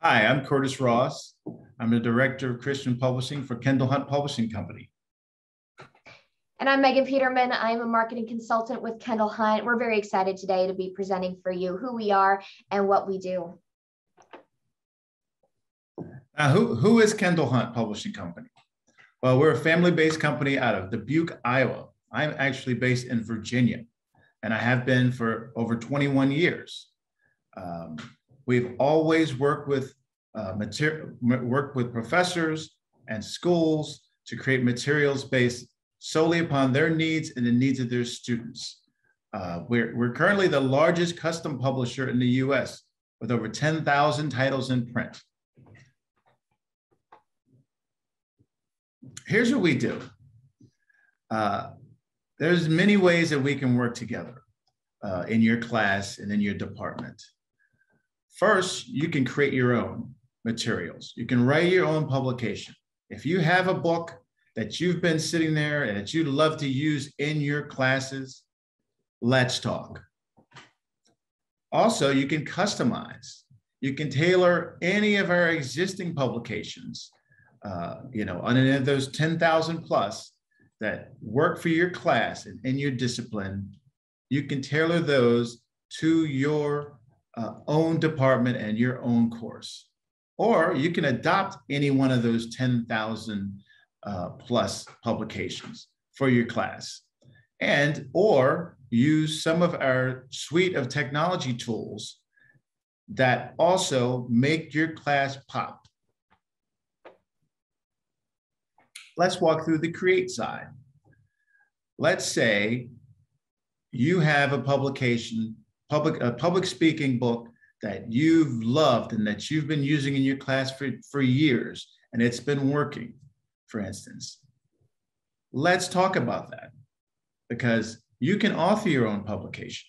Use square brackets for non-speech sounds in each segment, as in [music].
Hi, I'm Curtis Ross. I'm the Director of Christian Publishing for Kendall Hunt Publishing Company. And I'm Meghan Peterman. I'm a marketing consultant with Kendall Hunt. We're very excited today to be presenting for you who we are and what we do. Now, who, who is Kendall Hunt Publishing Company? Well, we're a family based company out of Dubuque, Iowa. I'm actually based in Virginia, and I have been for over 21 years. Um, we've always worked with uh, material, worked with professors and schools to create materials based solely upon their needs and the needs of their students. Uh, we're, we're currently the largest custom publisher in the US with over 10,000 titles in print. Here's what we do. Uh, there's many ways that we can work together uh, in your class and in your department. First, you can create your own materials. You can write your own publication. If you have a book that you've been sitting there and that you'd love to use in your classes, let's talk. Also, you can customize. You can tailor any of our existing publications, uh, you know, on any of those 10,000 plus that work for your class and in your discipline. You can tailor those to your uh, own department and your own course. Or you can adopt any one of those 10,000 uh, plus publications for your class. And, or use some of our suite of technology tools that also make your class pop. Let's walk through the create side. Let's say you have a publication, public, a public speaking book that you've loved and that you've been using in your class for, for years, and it's been working for instance. Let's talk about that because you can author your own publication.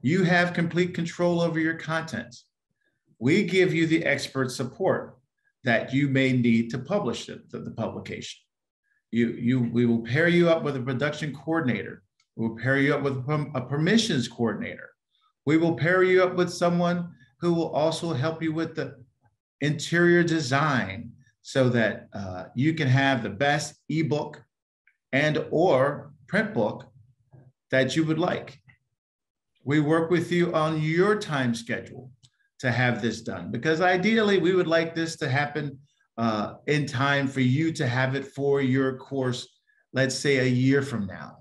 You have complete control over your content. We give you the expert support that you may need to publish the, the, the publication. You, you, we will pair you up with a production coordinator. We'll pair you up with a permissions coordinator. We will pair you up with someone who will also help you with the interior design so that uh, you can have the best ebook and or print book that you would like. We work with you on your time schedule to have this done because ideally we would like this to happen uh, in time for you to have it for your course, let's say a year from now.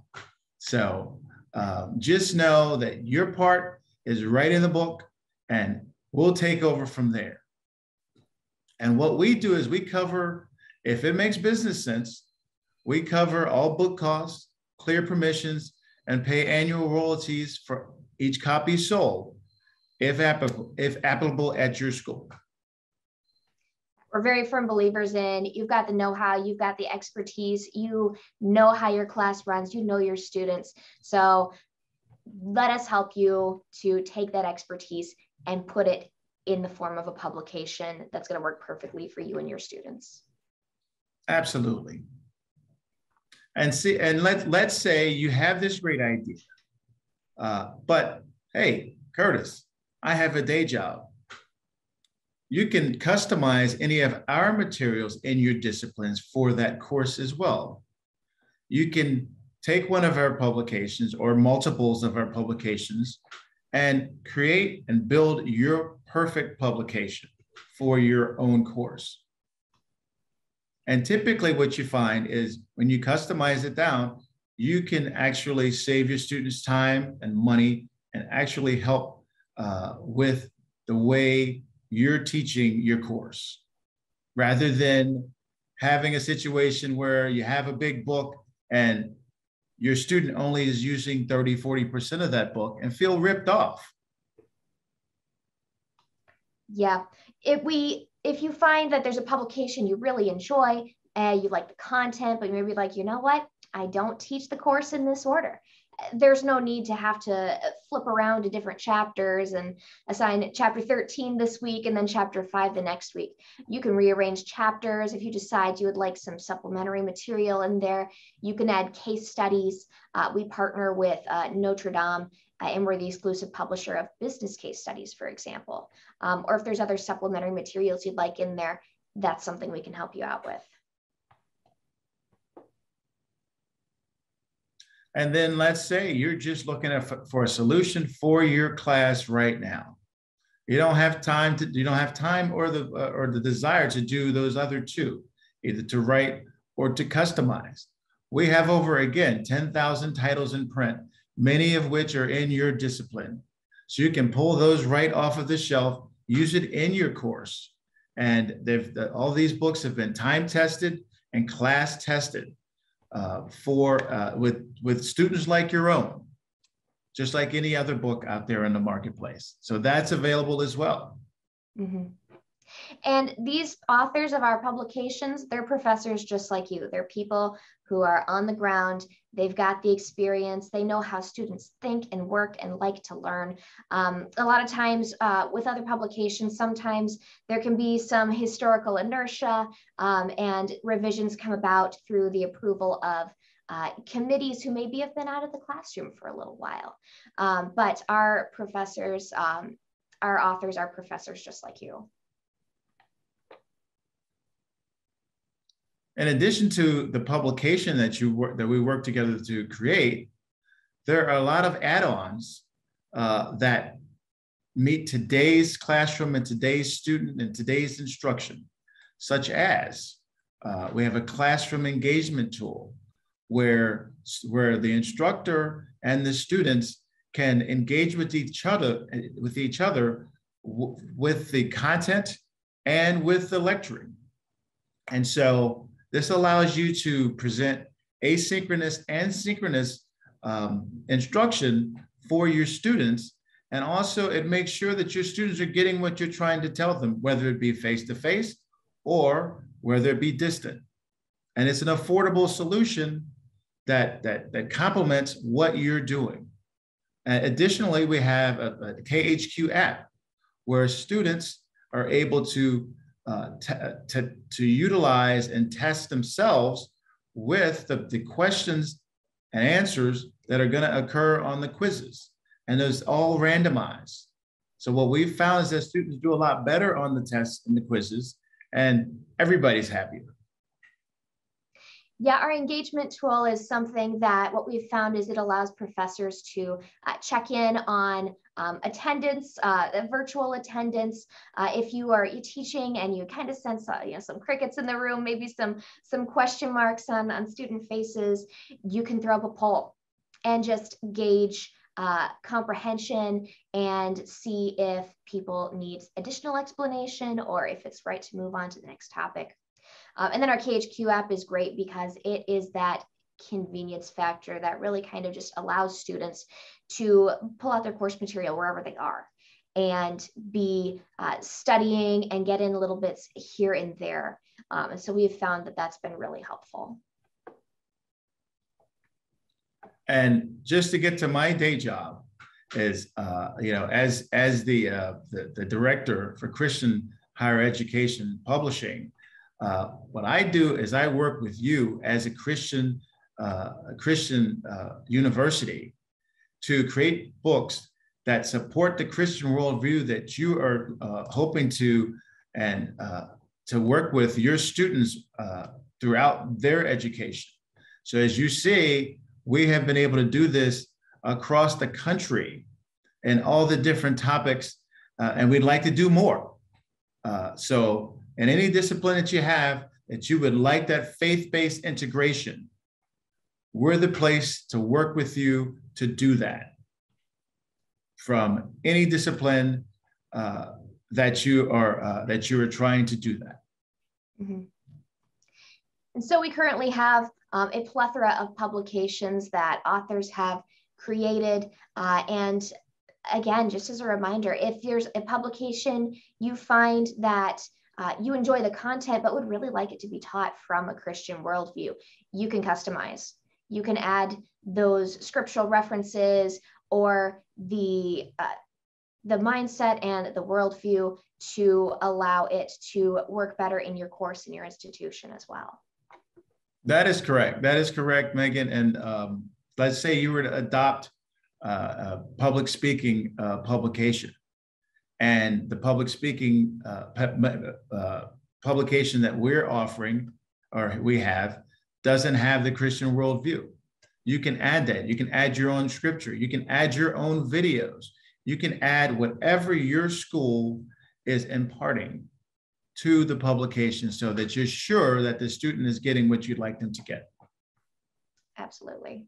So um, just know that your part is right in the book and we'll take over from there. And what we do is we cover, if it makes business sense, we cover all book costs, clear permissions, and pay annual royalties for each copy sold, if applicable, if applicable at your school. We're very firm believers in you've got the know-how, you've got the expertise, you know how your class runs, you know your students. So let us help you to take that expertise and put it in the form of a publication that's going to work perfectly for you and your students. Absolutely. And see, and let let's say you have this great idea, uh, but hey, Curtis, I have a day job. You can customize any of our materials in your disciplines for that course as well. You can take one of our publications or multiples of our publications and create and build your perfect publication for your own course. And typically, what you find is when you customize it down, you can actually save your students time and money and actually help uh, with the way you're teaching your course rather than having a situation where you have a big book and your student only is using 30, 40% of that book and feel ripped off. Yeah. If we if you find that there's a publication you really enjoy and you like the content, but maybe like, you know what? I don't teach the course in this order there's no need to have to flip around to different chapters and assign chapter 13 this week and then chapter 5 the next week. You can rearrange chapters if you decide you would like some supplementary material in there. You can add case studies. Uh, we partner with uh, Notre Dame uh, and we're the exclusive publisher of business case studies, for example. Um, or if there's other supplementary materials you'd like in there, that's something we can help you out with. And then let's say you're just looking at, for a solution for your class right now. You don't have time to, you don't have time or the, uh, or the desire to do those other two, either to write or to customize. We have over again 10,000 titles in print, many of which are in your discipline. So you can pull those right off of the shelf, use it in your course. And they've, all these books have been time tested and class tested uh, for uh, with with students like your own, just like any other book out there in the marketplace. So that's available as well. Mm-hmm. And these authors of our publications, they're professors just like you. They're people who are on the ground. They've got the experience. They know how students think and work and like to learn. Um, a lot of times uh, with other publications, sometimes there can be some historical inertia um, and revisions come about through the approval of uh, committees who maybe have been out of the classroom for a little while. Um, but our professors, um, our authors are professors just like you. In addition to the publication that you work, that we work together to create, there are a lot of add-ons uh, that meet today's classroom and today's student and today's instruction, such as uh, we have a classroom engagement tool where, where the instructor and the students can engage with each other with each other with the content and with the lecturing. And so this allows you to present asynchronous and synchronous um, instruction for your students. And also it makes sure that your students are getting what you're trying to tell them, whether it be face-to-face -face or whether it be distant. And it's an affordable solution that, that, that complements what you're doing. Additionally, we have a, a KHQ app where students are able to uh, to, to utilize and test themselves with the, the questions and answers that are going to occur on the quizzes. And those all randomized. So what we've found is that students do a lot better on the tests and the quizzes, and everybody's happier. Yeah, our engagement tool is something that what we've found is it allows professors to uh, check in on um, attendance, uh, virtual attendance. Uh, if you are teaching and you kind of sense uh, you know, some crickets in the room, maybe some, some question marks on, on student faces, you can throw up a poll and just gauge uh, comprehension and see if people need additional explanation or if it's right to move on to the next topic. Um, and then our KHQ app is great because it is that convenience factor that really kind of just allows students to pull out their course material wherever they are and be uh, studying and get in little bits here and there. Um, and so we've found that that's been really helpful. And just to get to my day job is, uh, you know, as as the, uh, the, the director for Christian higher education publishing, uh, what I do is I work with you as a Christian, uh, a Christian uh, university to create books that support the Christian worldview that you are uh, hoping to and uh, to work with your students uh, throughout their education. So as you see, we have been able to do this across the country and all the different topics, and we'd like to do more. so in any discipline that you have that you would like that faith-based integration, we're the place to work with you to do that. From any discipline uh, that you are uh, that you are trying to do that. Mm-hmm. And so we currently have um, a plethora of publications that authors have created. Uh, and again, just as a reminder, if there's a publication you find that uh, you enjoy the content, but would really like it to be taught from a Christian worldview, you can customize. You can add those scriptural references or the uh, the mindset and the worldview to allow it to work better in your course in your institution as well. That is correct. That is correct, Meghan. And um, let's say you were to adopt uh, public speaking uh, publication. And the public speaking uh, uh, publication that we're offering or we have doesn't have the Christian worldview. You can add that. You can add your own scripture. You can add your own videos. You can add whatever your school is imparting to the publication so that you're sure that the student is getting what you'd like them to get. Absolutely.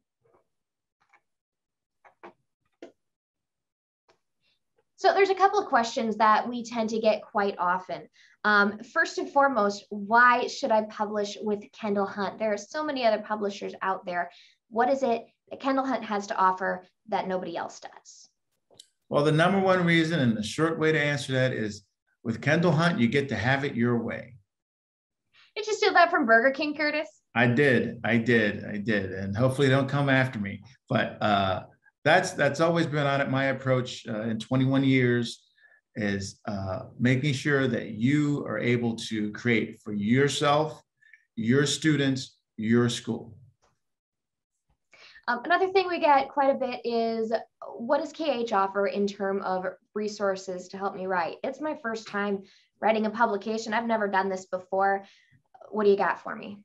So there's a couple of questions that we tend to get quite often. Um, first and foremost, why should I publish with Kendall Hunt? There are so many other publishers out there. What is it that Kendall Hunt has to offer that nobody else does? Well, the number one reason and the short way to answer that is with Kendall Hunt, you get to have it your way. Did you steal that from Burger King, Curtis? I did. I did. I did. And hopefully don't come after me. But uh, that's that's always been on it. My approach uh, in 21 years is uh, making sure that you are able to create for yourself, your students, your school. Um, another thing we get quite a bit is what does KH offer in terms of resources to help me write? It's my first time writing a publication. I've never done this before. What do you got for me?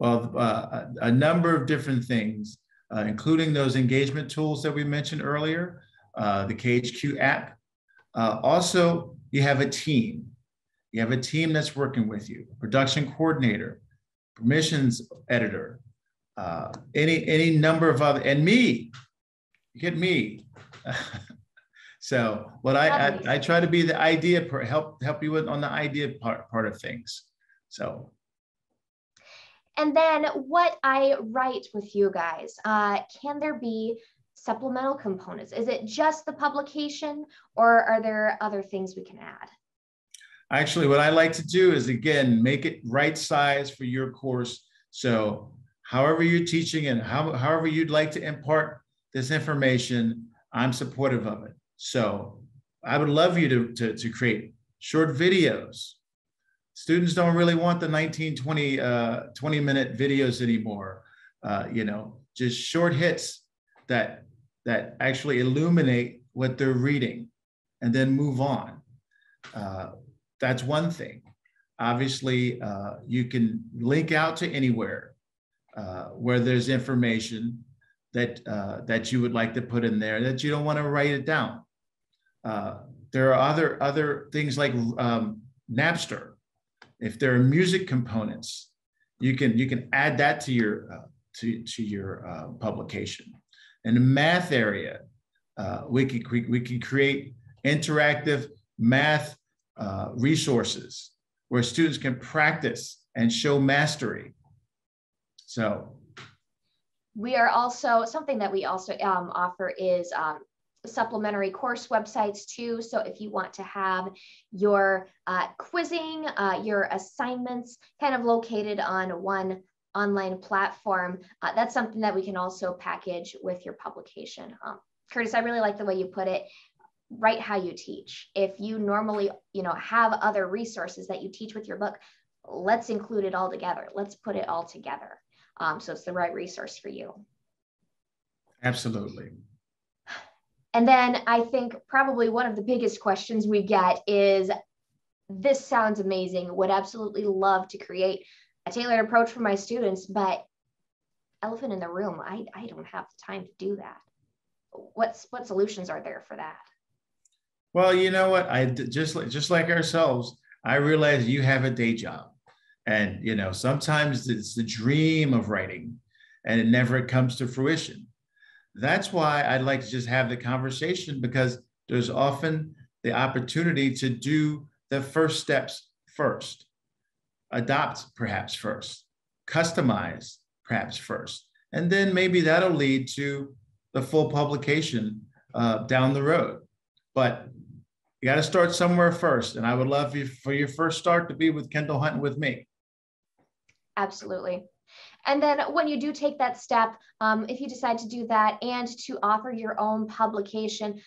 Well, uh, a number of different things uh, including those engagement tools that we mentioned earlier, uh, the KHQ app. Uh, also, you have a team. You have a team that's working with you, production coordinator, permissions editor, uh, any any number of other, and me. You get me. [laughs] so what I, I, I try to be the idea per, help help you with on the idea part part of things. So and then what I write with you guys, uh, can there be supplemental components? Is it just the publication or are there other things we can add? Actually, what I like to do is again, make it right size for your course. So however you're teaching and how, however you'd like to impart this information, I'm supportive of it. So I would love you to, to, to create short videos, students don't really want the 19, 20, uh, 20 minute videos anymore. Uh, you know, just short hits that that actually illuminate what they're reading and then move on. Uh, that's one thing. Obviously, uh, you can link out to anywhere uh, where there's information that uh, that you would like to put in there that you don't want to write it down. there are other other things like um, Napster if there are music components, you can you can add that to your uh, to, to your uh, publication. In the math area, uh, we can we, can create interactive math uh, resources where students can practice and show mastery. So we are also something that we also um, offer is um, supplementary course websites too. So if you want to have your uh, quizzing, uh, your assignments kind of located on one online platform, uh, that's something that we can also package with your publication. Um, Curtis, I really like the way you put it. Write how you teach. If you normally, you know, have other resources that you teach with your book, let's include it all together. Let's put it all together. Um, so it's the right resource for you. Absolutely. And then I think probably one of the biggest questions we get is this sounds amazing, would absolutely love to create a tailored approach for my students, but elephant in the room, I, I don't have the time to do that. What's what solutions are there for that? Well, you know what? I just just like ourselves, I realize you have a day job. And you know, sometimes it's the dream of writing and it never comes to fruition. That's why I'd like to just have the conversation because there's often the opportunity to do the first steps first, adopt perhaps first, customize perhaps first, and then maybe that'll lead to the full publication uh, down the road. But you got to start somewhere first. And I would love you for your first start to be with Kendall Hunt with me. Absolutely. And then when you do take that step, um, if you decide to do that and to offer your own publication,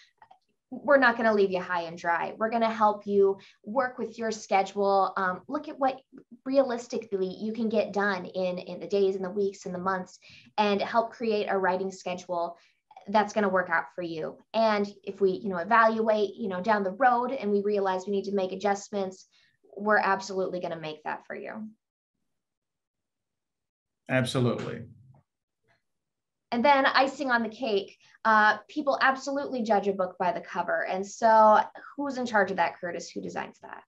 we're not going to leave you high and dry. We're going to help you work with your schedule. Um, look at what realistically you can get done in, in the days and the weeks and the months and help create a writing schedule that's going to work out for you. And if we, you know, evaluate, you know, down the road and we realize we need to make adjustments, we're absolutely going to make that for you. Absolutely. And then icing on the cake, uh, people absolutely judge a book by the cover. And so who's in charge of that, Curtis? Who designs that?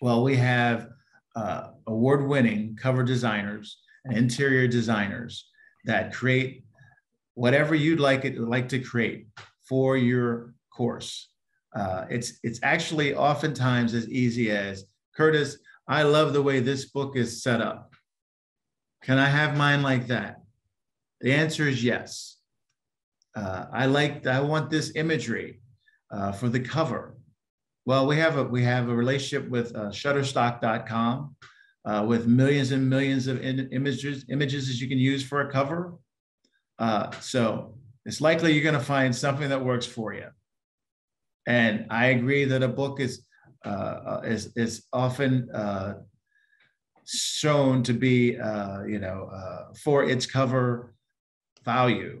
Well, we have uh, award winning cover designers and interior designers that create whatever you'd like it like to create for your course. Uh, it's it's actually oftentimes as easy as Curtis. I love the way this book is set up. Can I have mine like that? The answer is yes. Uh, I like, I want this imagery uh, for the cover. Well, we have a we have a relationship with uh, Shutterstock.com uh, with millions and millions of in, images images that you can use for a cover. Uh, so it's likely you're going to find something that works for you. And I agree that a book is uh, is is often shown to be, you know, for its cover value.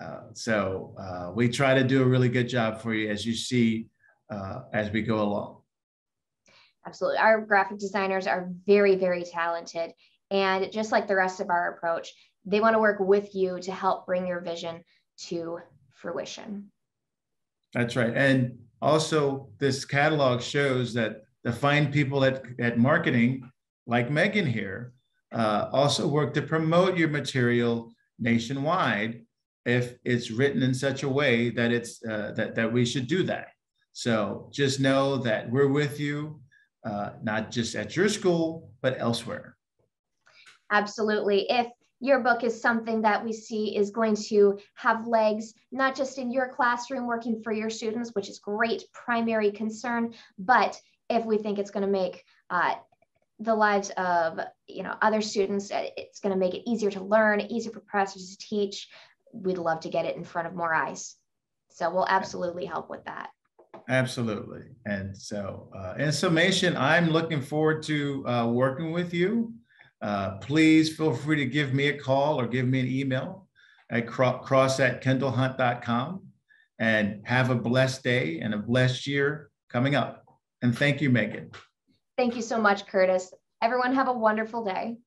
Uh, so uh, we try to do a really good job for you as you see uh, as we go along. Absolutely. Our graphic designers are very, very talented. And just like the rest of our approach, they want to work with you to help bring your vision to fruition. That's right. And also, this catalog shows that the fine people at, at marketing, like Meghan here, uh, also work to promote your material nationwide if it's written in such a way that it's uh, that that we should do that. So just know that we're with you, uh, not just at your school but elsewhere. Absolutely. If your book is something that we see is going to have legs, not just in your classroom working for your students, which is great primary concern, but if we think it's going to make uh, the lives of you know other students uh, it's going to make it easier to learn easier for professors to teach. We'd love to get it in front of more eyes. So we'll absolutely help with that. Absolutely. And so uh, in summation i'm looking forward to uh, working with you. Uh, please feel free to give me a call or give me an email at cross at kendallhunt.com and have a blessed day and a blessed year coming up. And thank you Meghan Thank you so much, Curtis. Everyone have a wonderful day.